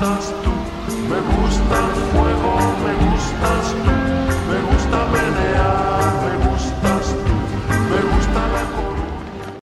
me gusta el fuego, me gustas tú.